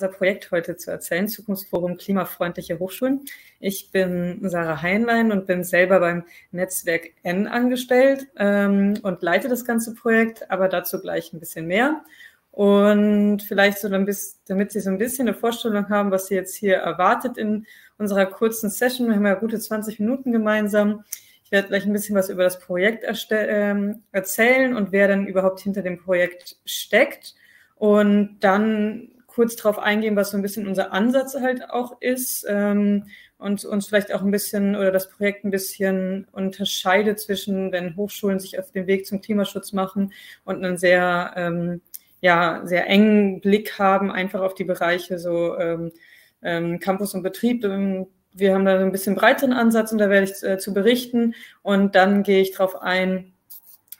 unser Projekt heute zu erzählen, Zukunftsforum Klimafreundliche Hochschulen. Ich bin Sarah Heinlein und bin selber beim Netzwerk N angestellt ähm, und leite das ganze Projekt, aber dazu gleich ein bisschen mehr. Und vielleicht so, damit Sie so ein bisschen eine Vorstellung haben, was Sie jetzt hier erwartet in unserer kurzen Session. Wir haben ja gute 20 Minuten gemeinsam. Ich werde gleich ein bisschen was über das Projekt äh, erzählen und wer dann überhaupt hinter dem Projekt steckt. Und dann kurz darauf eingehen, was so ein bisschen unser Ansatz halt auch ist ähm, und uns vielleicht auch ein bisschen oder das Projekt ein bisschen unterscheidet zwischen, wenn Hochschulen sich auf den Weg zum Klimaschutz machen und einen sehr, ähm, ja, sehr engen Blick haben, einfach auf die Bereiche so ähm, ähm, Campus und Betrieb. Ähm, wir haben da ein bisschen breiteren Ansatz und da werde ich äh, zu berichten und dann gehe ich darauf ein,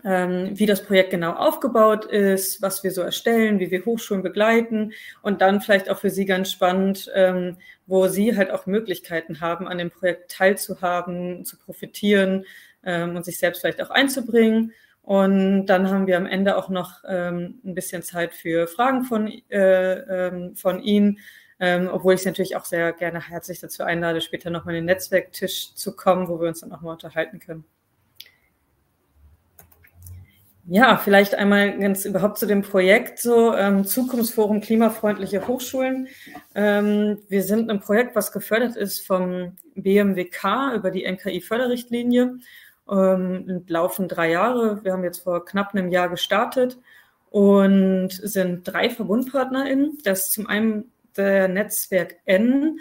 ähm, wie das Projekt genau aufgebaut ist, was wir so erstellen, wie wir Hochschulen begleiten und dann vielleicht auch für Sie ganz spannend, ähm, wo Sie halt auch Möglichkeiten haben, an dem Projekt teilzuhaben, zu profitieren ähm, und sich selbst vielleicht auch einzubringen. Und dann haben wir am Ende auch noch ähm, ein bisschen Zeit für Fragen von, äh, ähm, von Ihnen, ähm, obwohl ich Sie natürlich auch sehr gerne herzlich dazu einlade, später nochmal in den Netzwerktisch zu kommen, wo wir uns dann auch mal unterhalten können. Ja, vielleicht einmal ganz überhaupt zu dem Projekt so ähm, Zukunftsforum klimafreundliche Hochschulen. Ähm, wir sind ein Projekt, was gefördert ist vom BMWK über die NKI-Förderrichtlinie ähm, laufen drei Jahre. Wir haben jetzt vor knapp einem Jahr gestartet und sind drei VerbundpartnerInnen. Das ist zum einen der Netzwerk N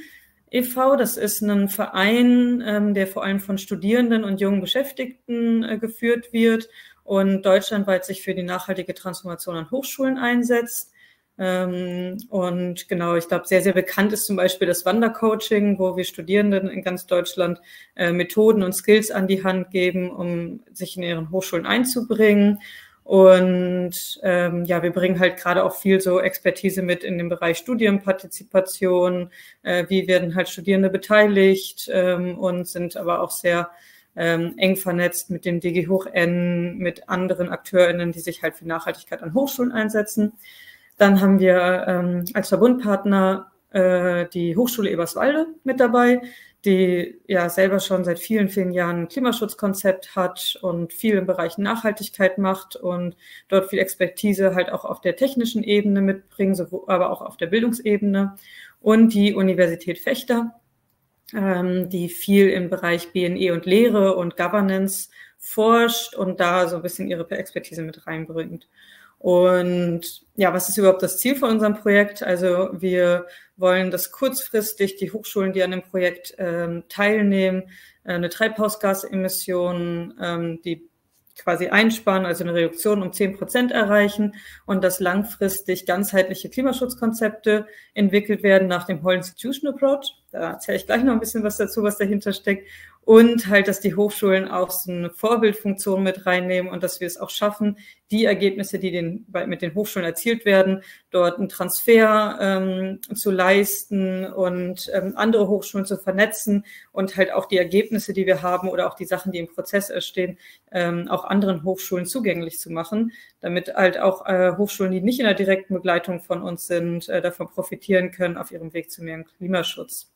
e.V., das ist ein Verein, ähm, der vor allem von Studierenden und jungen Beschäftigten äh, geführt wird und deutschlandweit sich für die nachhaltige Transformation an Hochschulen einsetzt. Ähm, und genau, ich glaube, sehr, sehr bekannt ist zum Beispiel das Wandercoaching, wo wir Studierenden in ganz Deutschland äh, Methoden und Skills an die Hand geben, um sich in ihren Hochschulen einzubringen. Und ähm, ja, wir bringen halt gerade auch viel so Expertise mit in dem Bereich Studienpartizipation, äh, wie werden halt Studierende beteiligt ähm, und sind aber auch sehr ähm, eng vernetzt mit dem DG Hoch N, mit anderen AkteurInnen, die sich halt für Nachhaltigkeit an Hochschulen einsetzen. Dann haben wir ähm, als Verbundpartner äh, die Hochschule Eberswalde mit dabei, die ja selber schon seit vielen, vielen Jahren ein Klimaschutzkonzept hat und viel im Bereich Nachhaltigkeit macht und dort viel Expertise halt auch auf der technischen Ebene mitbringen, aber auch auf der Bildungsebene. Und die Universität Fechter, die viel im Bereich BNE und Lehre und Governance forscht und da so ein bisschen ihre Expertise mit reinbringt. Und ja, was ist überhaupt das Ziel von unserem Projekt? Also wir wollen, dass kurzfristig die Hochschulen, die an dem Projekt ähm, teilnehmen, äh, eine Treibhausgasemission, ähm, die quasi einsparen, also eine Reduktion um 10 Prozent erreichen und dass langfristig ganzheitliche Klimaschutzkonzepte entwickelt werden nach dem Whole Institution Approach. Da erzähle ich gleich noch ein bisschen was dazu, was dahinter steckt und halt, dass die Hochschulen auch so eine Vorbildfunktion mit reinnehmen und dass wir es auch schaffen, die Ergebnisse, die den, mit den Hochschulen erzielt werden, dort einen Transfer ähm, zu leisten und ähm, andere Hochschulen zu vernetzen und halt auch die Ergebnisse, die wir haben oder auch die Sachen, die im Prozess entstehen, ähm, auch anderen Hochschulen zugänglich zu machen, damit halt auch äh, Hochschulen, die nicht in der direkten Begleitung von uns sind, äh, davon profitieren können auf ihrem Weg zu mehr Klimaschutz.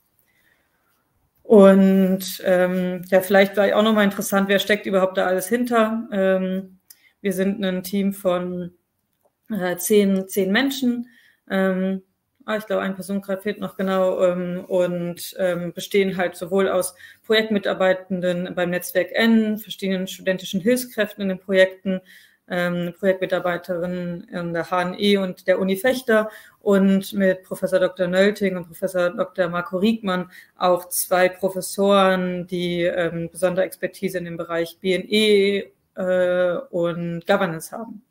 Und ähm, ja, vielleicht war auch nochmal interessant, wer steckt überhaupt da alles hinter. Ähm, wir sind ein Team von äh, zehn, zehn Menschen. Ähm, ah, ich glaube, eine Person gerade fehlt noch genau ähm, und ähm, bestehen halt sowohl aus Projektmitarbeitenden beim Netzwerk N, verschiedenen studentischen Hilfskräften in den Projekten, ähm, Projektmitarbeiterin in der HNE und der Uni Fechter und mit Professor Dr. Nölting und Professor Dr. Marco Riegmann auch zwei Professoren, die ähm, besondere Expertise in dem Bereich BNE äh, und Governance haben.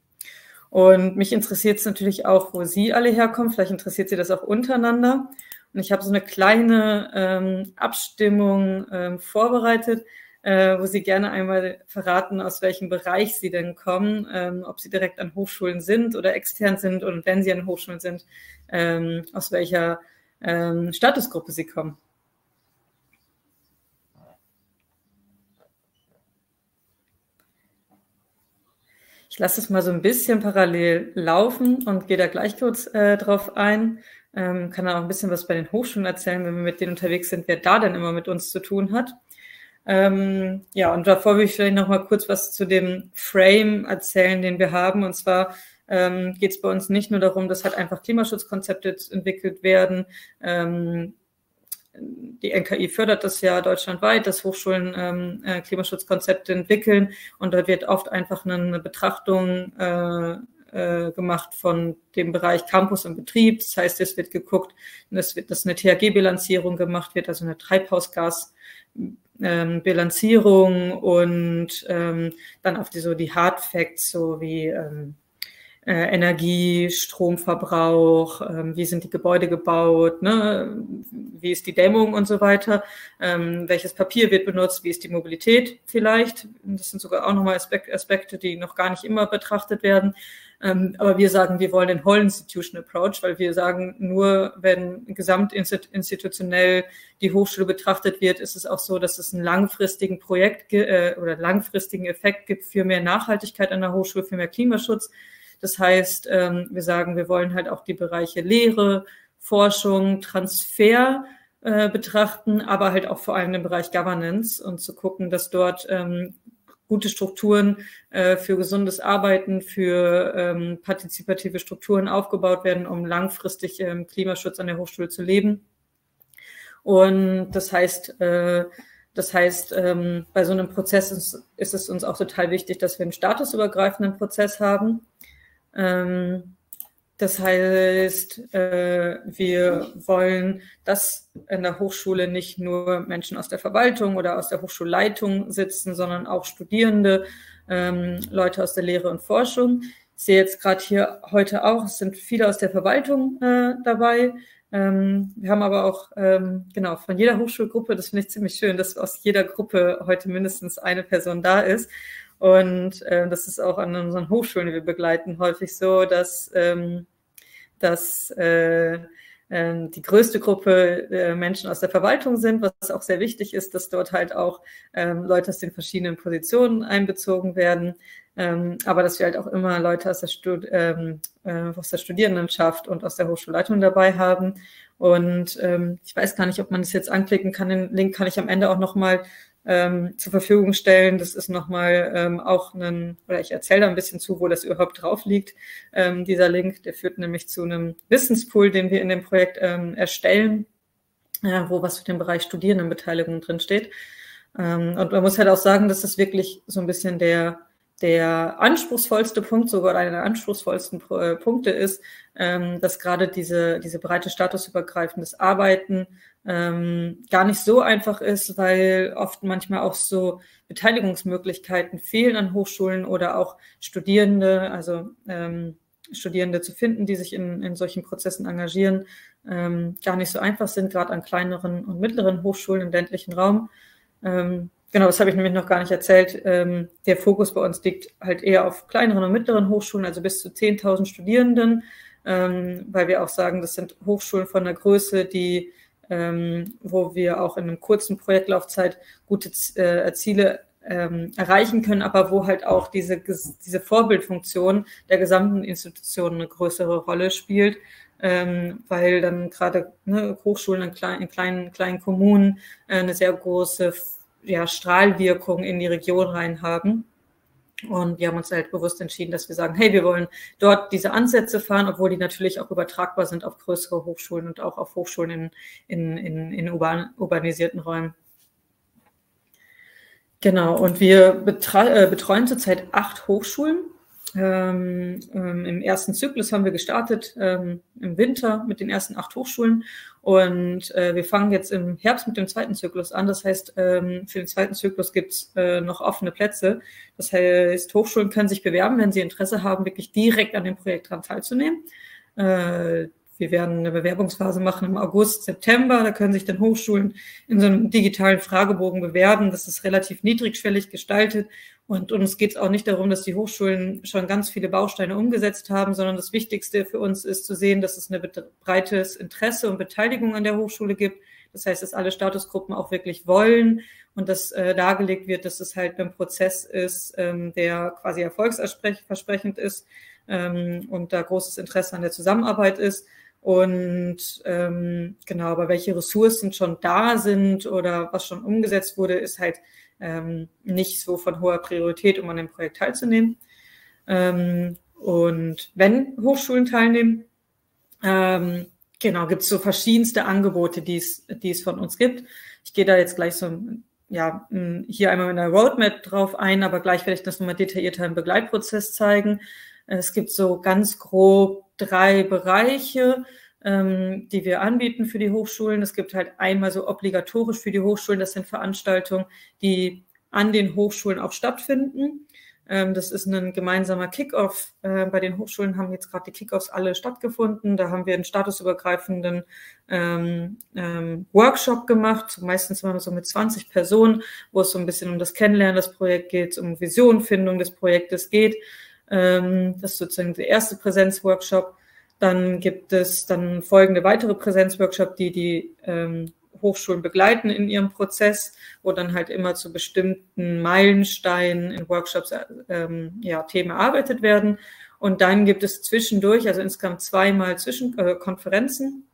Und mich interessiert es natürlich auch, wo Sie alle herkommen. Vielleicht interessiert Sie das auch untereinander. Und ich habe so eine kleine ähm, Abstimmung ähm, vorbereitet, äh, wo Sie gerne einmal verraten, aus welchem Bereich Sie denn kommen, ähm, ob Sie direkt an Hochschulen sind oder extern sind und wenn Sie an Hochschulen sind, ähm, aus welcher ähm, Statusgruppe Sie kommen. Ich lasse es mal so ein bisschen parallel laufen und gehe da gleich kurz äh, drauf ein. Ähm, kann auch ein bisschen was bei den Hochschulen erzählen, wenn wir mit denen unterwegs sind, wer da denn immer mit uns zu tun hat. Ähm, ja, und davor will ich vielleicht noch mal kurz was zu dem Frame erzählen, den wir haben. Und zwar ähm, geht es bei uns nicht nur darum, dass halt einfach Klimaschutzkonzepte entwickelt werden. Ähm, die NKI fördert das ja deutschlandweit, dass Hochschulen ähm, äh, Klimaschutzkonzepte entwickeln und da wird oft einfach eine Betrachtung äh, äh, gemacht von dem Bereich Campus und Betrieb. Das heißt, es wird geguckt, dass, wird, dass eine THG-Bilanzierung gemacht wird, also eine Treibhausgas-Bilanzierung ähm, und ähm, dann auf die so die Hard Facts, so wie ähm, äh, Energie, Stromverbrauch, ähm, wie sind die Gebäude gebaut, ne? wie ist die Dämmung und so weiter, ähm, welches Papier wird benutzt, wie ist die Mobilität vielleicht. Das sind sogar auch nochmal Aspekte, die noch gar nicht immer betrachtet werden. Ähm, aber wir sagen, wir wollen den Whole Institution Approach, weil wir sagen, nur wenn gesamtinstitutionell die Hochschule betrachtet wird, ist es auch so, dass es einen langfristigen Projekt äh, oder langfristigen Effekt gibt für mehr Nachhaltigkeit an der Hochschule, für mehr Klimaschutz. Das heißt, ähm, wir sagen, wir wollen halt auch die Bereiche Lehre, Forschung, Transfer äh, betrachten, aber halt auch vor allem den Bereich Governance und zu gucken, dass dort ähm, gute Strukturen äh, für gesundes Arbeiten, für ähm, partizipative Strukturen aufgebaut werden, um langfristig ähm, Klimaschutz an der Hochschule zu leben. Und das heißt, äh, das heißt, ähm, bei so einem Prozess ist, ist, es uns auch total wichtig, dass wir einen statusübergreifenden Prozess haben. Ähm, das heißt, äh, wir wollen, dass in der Hochschule nicht nur Menschen aus der Verwaltung oder aus der Hochschulleitung sitzen, sondern auch Studierende, ähm, Leute aus der Lehre und Forschung. Ich sehe jetzt gerade hier heute auch, es sind viele aus der Verwaltung äh, dabei. Ähm, wir haben aber auch, ähm, genau, von jeder Hochschulgruppe, das finde ich ziemlich schön, dass aus jeder Gruppe heute mindestens eine Person da ist. Und äh, das ist auch an unseren Hochschulen, die wir begleiten, häufig so, dass, ähm, dass äh, äh, die größte Gruppe äh, Menschen aus der Verwaltung sind, was auch sehr wichtig ist, dass dort halt auch ähm, Leute aus den verschiedenen Positionen einbezogen werden. Ähm, aber dass wir halt auch immer Leute aus der, Stud ähm, äh, aus der Studierendenschaft und aus der Hochschulleitung dabei haben. Und ähm, ich weiß gar nicht, ob man das jetzt anklicken kann. Den Link kann ich am Ende auch nochmal ähm, zur Verfügung stellen. Das ist nochmal ähm, auch ein, oder ich erzähle da ein bisschen zu, wo das überhaupt drauf liegt. Ähm, dieser Link, der führt nämlich zu einem Wissenspool, den wir in dem Projekt ähm, erstellen, äh, wo was für den Bereich Studierendenbeteiligung drin steht. Ähm, und man muss halt auch sagen, dass das wirklich so ein bisschen der der anspruchsvollste Punkt, sogar einer der anspruchsvollsten äh, Punkte ist, dass gerade diese, diese breite statusübergreifendes Arbeiten ähm, gar nicht so einfach ist, weil oft manchmal auch so Beteiligungsmöglichkeiten fehlen an Hochschulen oder auch Studierende, also ähm, Studierende zu finden, die sich in, in solchen Prozessen engagieren, ähm, gar nicht so einfach sind, gerade an kleineren und mittleren Hochschulen im ländlichen Raum. Ähm, genau, das habe ich nämlich noch gar nicht erzählt. Ähm, der Fokus bei uns liegt halt eher auf kleineren und mittleren Hochschulen, also bis zu 10.000 Studierenden, ähm, weil wir auch sagen, das sind Hochschulen von der Größe, die ähm, wo wir auch in einem kurzen Projektlaufzeit gute äh, Ziele ähm, erreichen können, aber wo halt auch diese, diese Vorbildfunktion der gesamten Institution eine größere Rolle spielt, ähm, weil dann gerade ne, Hochschulen in, klein, in, kleinen, kleinen Kommunen äh, eine sehr große ja, Strahlwirkung in die Region rein haben. Und wir haben uns halt bewusst entschieden, dass wir sagen, hey, wir wollen dort diese Ansätze fahren, obwohl die natürlich auch übertragbar sind auf größere Hochschulen und auch auf Hochschulen in, in, in, in urban, urbanisierten Räumen. Genau, und wir äh, betreuen zurzeit acht Hochschulen ähm, ähm, Im ersten Zyklus haben wir gestartet ähm, im Winter mit den ersten acht Hochschulen und äh, wir fangen jetzt im Herbst mit dem zweiten Zyklus an. Das heißt, ähm, für den zweiten Zyklus gibt's äh, noch offene Plätze. Das heißt, Hochschulen können sich bewerben, wenn sie Interesse haben, wirklich direkt an dem Projekt dran teilzunehmen. Äh, wir werden eine Bewerbungsphase machen im August, September. Da können sich dann Hochschulen in so einem digitalen Fragebogen bewerben. Das ist relativ niedrigschwellig gestaltet. Und uns geht es auch nicht darum, dass die Hochschulen schon ganz viele Bausteine umgesetzt haben, sondern das Wichtigste für uns ist zu sehen, dass es ein breites Interesse und Beteiligung an der Hochschule gibt. Das heißt, dass alle Statusgruppen auch wirklich wollen und dass äh, dargelegt wird, dass es halt ein Prozess ist, ähm, der quasi erfolgsversprechend ist ähm, und da großes Interesse an der Zusammenarbeit ist. Und ähm, genau, aber welche Ressourcen schon da sind oder was schon umgesetzt wurde, ist halt ähm, nicht so von hoher Priorität, um an dem Projekt teilzunehmen. Ähm, und wenn Hochschulen teilnehmen, ähm, genau, gibt es so verschiedenste Angebote, die es, die es von uns gibt. Ich gehe da jetzt gleich so ja, hier einmal in der Roadmap drauf ein, aber gleich werde ich das nochmal detaillierter im Begleitprozess zeigen. Es gibt so ganz grob drei Bereiche, ähm, die wir anbieten für die Hochschulen. Es gibt halt einmal so obligatorisch für die Hochschulen, das sind Veranstaltungen, die an den Hochschulen auch stattfinden. Ähm, das ist ein gemeinsamer Kickoff. Äh, bei den Hochschulen haben jetzt gerade die Kickoffs alle stattgefunden. Da haben wir einen statusübergreifenden ähm, ähm, Workshop gemacht, meistens wir so mit 20 Personen, wo es so ein bisschen um das Kennenlernen des Projekts geht, um Visionfindung des Projektes geht. Ähm, das ist sozusagen der erste Präsenzworkshop. Dann gibt es dann folgende weitere Präsenzworkshop, die die ähm, Hochschulen begleiten in ihrem Prozess, wo dann halt immer zu bestimmten Meilensteinen in Workshops ähm, ja, Themen erarbeitet werden. Und dann gibt es zwischendurch, also insgesamt zweimal Zwischen äh, Konferenzen,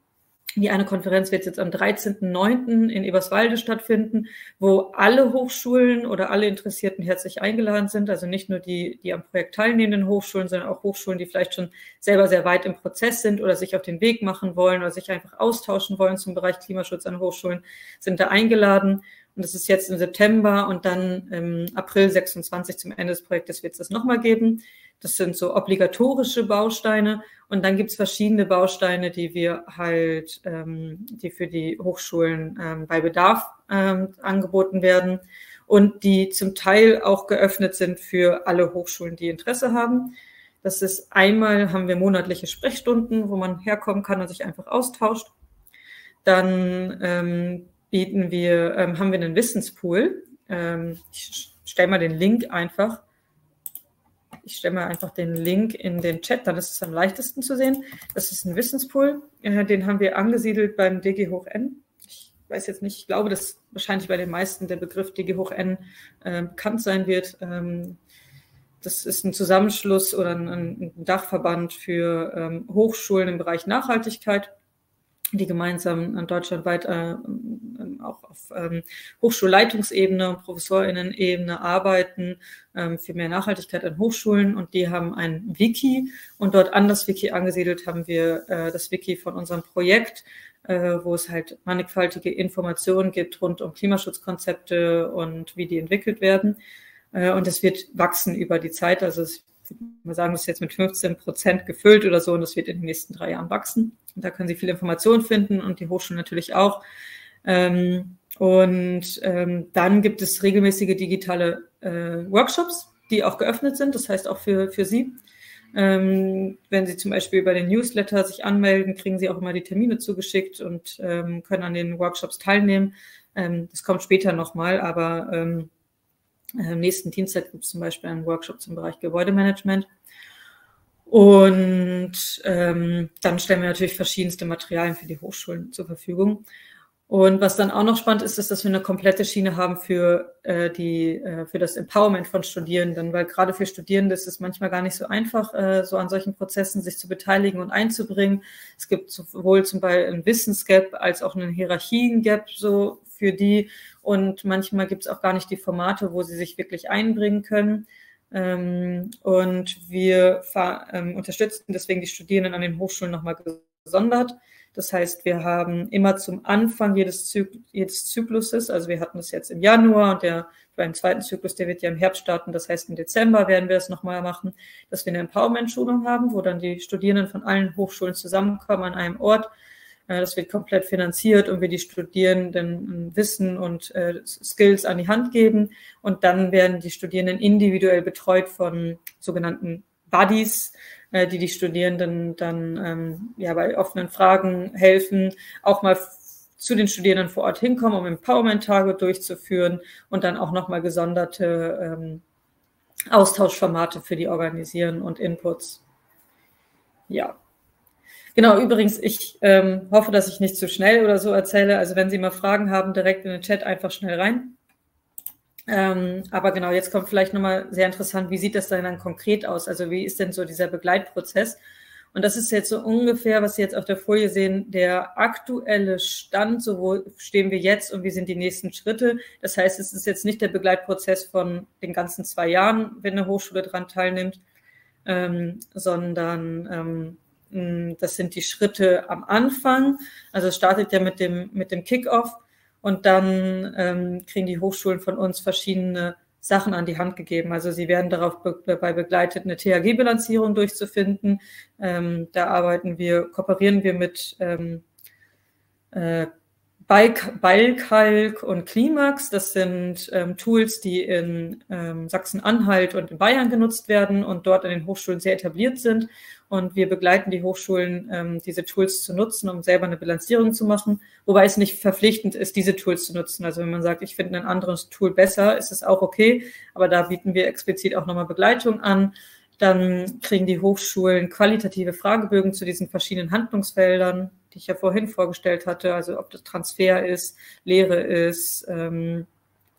die eine Konferenz wird jetzt am 13.09. in Eberswalde stattfinden, wo alle Hochschulen oder alle Interessierten herzlich eingeladen sind. Also nicht nur die, die am Projekt teilnehmenden Hochschulen, sondern auch Hochschulen, die vielleicht schon selber sehr weit im Prozess sind oder sich auf den Weg machen wollen oder sich einfach austauschen wollen zum Bereich Klimaschutz an Hochschulen, sind da eingeladen. Und das ist jetzt im September und dann im April 26 zum Ende des Projektes wird es das nochmal geben. Das sind so obligatorische Bausteine. Und dann gibt es verschiedene Bausteine, die wir halt, ähm, die für die Hochschulen ähm, bei Bedarf ähm, angeboten werden und die zum Teil auch geöffnet sind für alle Hochschulen, die Interesse haben. Das ist einmal haben wir monatliche Sprechstunden, wo man herkommen kann und sich einfach austauscht. Dann ähm, bieten wir, ähm, haben wir einen Wissenspool. Ähm, ich stelle mal den Link einfach ich stelle mal einfach den Link in den Chat, dann ist es am leichtesten zu sehen. Das ist ein Wissenspool, äh, den haben wir angesiedelt beim DG hoch N. Ich weiß jetzt nicht, ich glaube, dass wahrscheinlich bei den meisten der Begriff DG hoch N äh, bekannt sein wird. Ähm, das ist ein Zusammenschluss oder ein, Dachverband für ähm, Hochschulen im Bereich Nachhaltigkeit die gemeinsam deutschlandweit äh, ähm, auch auf ähm, Hochschulleitungsebene und Professorinnen-Ebene arbeiten ähm, für mehr Nachhaltigkeit an Hochschulen und die haben ein Wiki und dort an das Wiki angesiedelt haben wir äh, das Wiki von unserem Projekt, äh, wo es halt mannigfaltige Informationen gibt rund um Klimaschutzkonzepte und wie die entwickelt werden. Äh, und es wird wachsen über die Zeit, also es wir sagen, das ist jetzt mit 15 Prozent gefüllt oder so und das wird in den nächsten drei Jahren wachsen. Da können Sie viele Informationen finden und die Hochschulen natürlich auch. Ähm, und ähm, dann gibt es regelmäßige digitale äh, Workshops, die auch geöffnet sind, das heißt auch für, für Sie. Ähm, wenn Sie zum Beispiel über den Newsletter sich anmelden, kriegen Sie auch immer die Termine zugeschickt und ähm, können an den Workshops teilnehmen. Ähm, das kommt später nochmal, aber ähm, äh, nächsten Dienstag gibt es zum Beispiel einen Workshop zum Bereich Gebäudemanagement. Und ähm, dann stellen wir natürlich verschiedenste Materialien für die Hochschulen zur Verfügung. Und was dann auch noch spannend ist, ist, dass wir eine komplette Schiene haben für äh, die äh, für das Empowerment von Studierenden, weil gerade für Studierende ist es manchmal gar nicht so einfach, äh, so an solchen Prozessen sich zu beteiligen und einzubringen. Es gibt sowohl zum Beispiel ein Wissensgap als auch einen Hierarchiengap so für die und manchmal gibt es auch gar nicht die Formate, wo sie sich wirklich einbringen können. Ähm, und wir ähm, unterstützen deswegen die Studierenden an den Hochschulen nochmal gesondert. Das heißt, wir haben immer zum Anfang jedes, Zyk jedes Zykluses, also wir hatten das jetzt im Januar und der beim zweiten Zyklus, der wird ja im Herbst starten, das heißt im Dezember werden wir das nochmal machen, dass wir eine Empowerment-Schulung haben, wo dann die Studierenden von allen Hochschulen zusammenkommen an einem Ort das wird komplett finanziert und wir die Studierenden Wissen und äh, Skills an die Hand geben. Und dann werden die Studierenden individuell betreut von sogenannten Buddies, äh, die die Studierenden dann ähm, ja bei offenen Fragen helfen, auch mal zu den Studierenden vor Ort hinkommen, um Empowerment-Tage durchzuführen und dann auch nochmal gesonderte ähm, Austauschformate für die organisieren und Inputs. Ja. Genau, übrigens, ich ähm, hoffe, dass ich nicht zu schnell oder so erzähle. Also wenn Sie mal Fragen haben, direkt in den Chat einfach schnell rein. Ähm, aber genau, jetzt kommt vielleicht nochmal sehr interessant, wie sieht das denn dann konkret aus? Also wie ist denn so dieser Begleitprozess? Und das ist jetzt so ungefähr, was Sie jetzt auf der Folie sehen, der aktuelle Stand, so wo stehen wir jetzt und wie sind die nächsten Schritte. Das heißt, es ist jetzt nicht der Begleitprozess von den ganzen zwei Jahren, wenn eine Hochschule daran teilnimmt, ähm, sondern ähm, das sind die Schritte am Anfang. Also es startet ja mit dem, mit dem Kickoff und dann ähm, kriegen die Hochschulen von uns verschiedene Sachen an die Hand gegeben. Also sie werden darauf be dabei begleitet, eine THG-Bilanzierung durchzufinden. Ähm, da arbeiten wir, kooperieren wir mit ähm, äh, Beilkalk und Klimax. Das sind ähm, Tools, die in ähm, Sachsen-Anhalt und in Bayern genutzt werden und dort an den Hochschulen sehr etabliert sind. Und wir begleiten die Hochschulen, ähm, diese Tools zu nutzen, um selber eine Bilanzierung zu machen. Wobei es nicht verpflichtend ist, diese Tools zu nutzen. Also wenn man sagt, ich finde ein anderes Tool besser, ist es auch okay. Aber da bieten wir explizit auch nochmal Begleitung an. Dann kriegen die Hochschulen qualitative Fragebögen zu diesen verschiedenen Handlungsfeldern, die ich ja vorhin vorgestellt hatte. Also ob das Transfer ist, Lehre ist, ähm,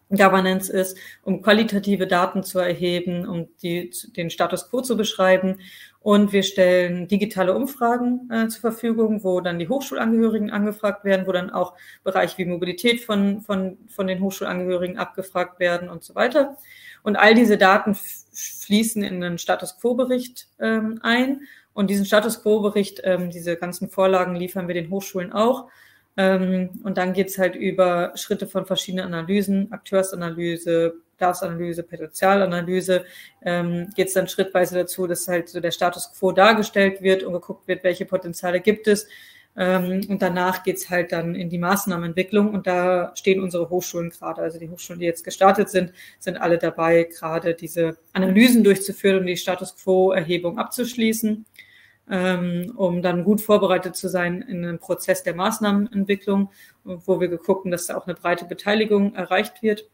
Governance ist, um qualitative Daten zu erheben, um die, den Status quo zu beschreiben. Und wir stellen digitale Umfragen äh, zur Verfügung, wo dann die Hochschulangehörigen angefragt werden, wo dann auch Bereiche wie Mobilität von, von, von den Hochschulangehörigen abgefragt werden und so weiter. Und all diese Daten fließen in einen Status Quo-Bericht ähm, ein. Und diesen Status Quo-Bericht, ähm, diese ganzen Vorlagen liefern wir den Hochschulen auch. Ähm, und dann geht's halt über Schritte von verschiedenen Analysen, Akteursanalyse, Bedarfsanalyse, Potenzialanalyse, ähm, geht es dann schrittweise dazu, dass halt so der Status quo dargestellt wird und geguckt wird, welche Potenziale gibt es. Ähm, und danach geht es halt dann in die Maßnahmenentwicklung und da stehen unsere Hochschulen gerade. Also die Hochschulen, die jetzt gestartet sind, sind alle dabei, gerade diese Analysen durchzuführen und die Status quo-Erhebung abzuschließen ähm, um dann gut vorbereitet zu sein in einem Prozess der Maßnahmenentwicklung, wo wir geguckt haben, dass da auch eine breite Beteiligung erreicht wird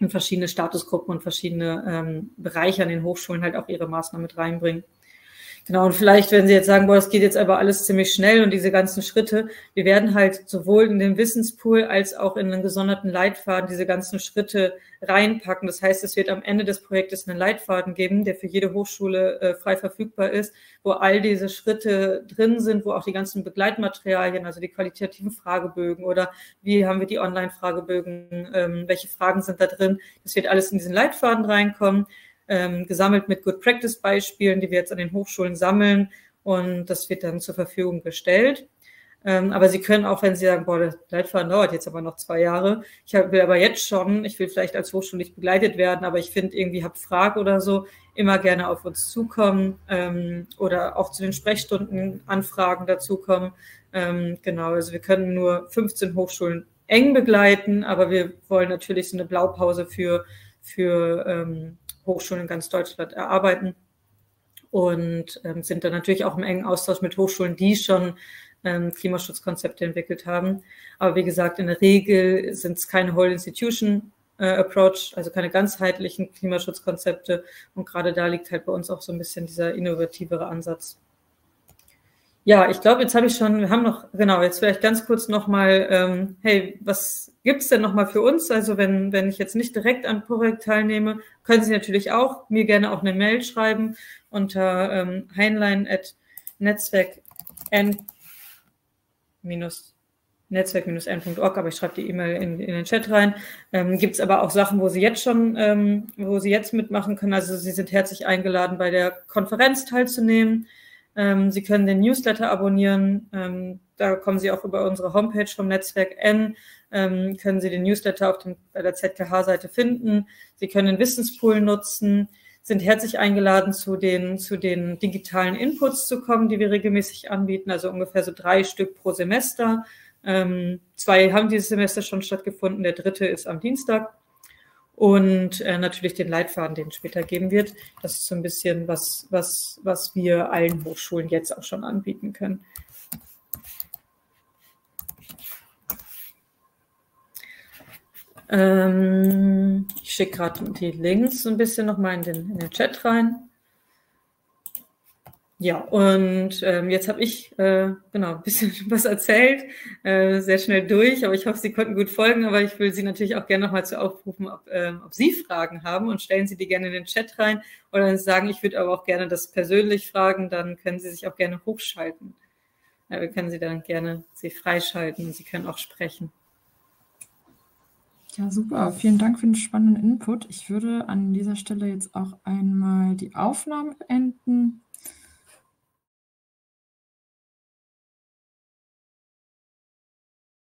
und verschiedene Statusgruppen und verschiedene ähm, Bereiche an den Hochschulen halt auch ihre Maßnahmen mit reinbringen. Genau, und vielleicht, wenn Sie jetzt sagen, boah, das geht jetzt aber alles ziemlich schnell und diese ganzen Schritte, wir werden halt sowohl in den Wissenspool als auch in einen gesonderten Leitfaden diese ganzen Schritte reinpacken. Das heißt, es wird am Ende des Projektes einen Leitfaden geben, der für jede Hochschule äh, frei verfügbar ist, wo all diese Schritte drin sind, wo auch die ganzen Begleitmaterialien, also die qualitativen Fragebögen oder wie haben wir die Online-Fragebögen, ähm, welche Fragen sind da drin, das wird alles in diesen Leitfaden reinkommen ähm, gesammelt mit Good Practice Beispielen, die wir jetzt an den Hochschulen sammeln und das wird dann zur Verfügung gestellt. Ähm, aber Sie können auch, wenn Sie sagen, boah, der Leitfaden dauert jetzt aber noch zwei Jahre, ich will aber jetzt schon, ich will vielleicht als Hochschule nicht begleitet werden, aber ich finde irgendwie, habe Fragen oder so, immer gerne auf uns zukommen ähm, oder auch zu den Sprechstunden Anfragen dazukommen. Ähm, genau, also wir können nur 15 Hochschulen eng begleiten, aber wir wollen natürlich so eine Blaupause für, für ähm, Hochschulen in ganz Deutschland erarbeiten und ähm, sind dann natürlich auch im engen Austausch mit Hochschulen, die schon ähm, Klimaschutzkonzepte entwickelt haben. Aber wie gesagt, in der Regel sind es keine Whole Institution äh, Approach, also keine ganzheitlichen Klimaschutzkonzepte. Und gerade da liegt halt bei uns auch so ein bisschen dieser innovativere Ansatz. Ja, ich glaube, jetzt habe ich schon, wir haben noch, genau, jetzt vielleicht ganz kurz nochmal, ähm, hey, was gibt es denn nochmal für uns? Also wenn, wenn ich jetzt nicht direkt an Projekt teilnehme, können Sie natürlich auch mir gerne auch eine Mail schreiben unter ähm, netzwerk-n.org, aber ich schreibe die E-Mail in, in, den Chat rein. Ähm, Gibt es aber auch Sachen, wo Sie jetzt schon, ähm, wo Sie jetzt mitmachen können. Also Sie sind herzlich eingeladen, bei der Konferenz teilzunehmen. Ähm, Sie können den Newsletter abonnieren. Ähm, da kommen Sie auch über unsere Homepage vom Netzwerk N, ähm, können Sie den Newsletter auf dem, bei der ZKH-Seite finden. Sie können den Wissenspool nutzen, sind herzlich eingeladen, zu den, zu den digitalen Inputs zu kommen, die wir regelmäßig anbieten, also ungefähr so drei Stück pro Semester. Ähm, zwei haben dieses Semester schon stattgefunden, der dritte ist am Dienstag. Und äh, natürlich den Leitfaden, den es später geben wird. Das ist so ein bisschen was, was, was wir allen Hochschulen jetzt auch schon anbieten können. Ähm, ich schicke gerade die Links so ein bisschen nochmal in den, in den Chat rein. Ja, und ähm, jetzt habe ich äh, genau ein bisschen was erzählt, äh, sehr schnell durch, aber ich hoffe, Sie konnten gut folgen. Aber ich will Sie natürlich auch gerne nochmal zu aufrufen, ob, ähm, ob Sie Fragen haben und stellen Sie die gerne in den Chat rein oder sagen, ich würde aber auch gerne das persönlich fragen, dann können Sie sich auch gerne hochschalten. Ja, wir können Sie dann gerne Sie freischalten und Sie können auch sprechen. Ja, super. Vielen Dank für den spannenden Input. Ich würde an dieser Stelle jetzt auch einmal die Aufnahme beenden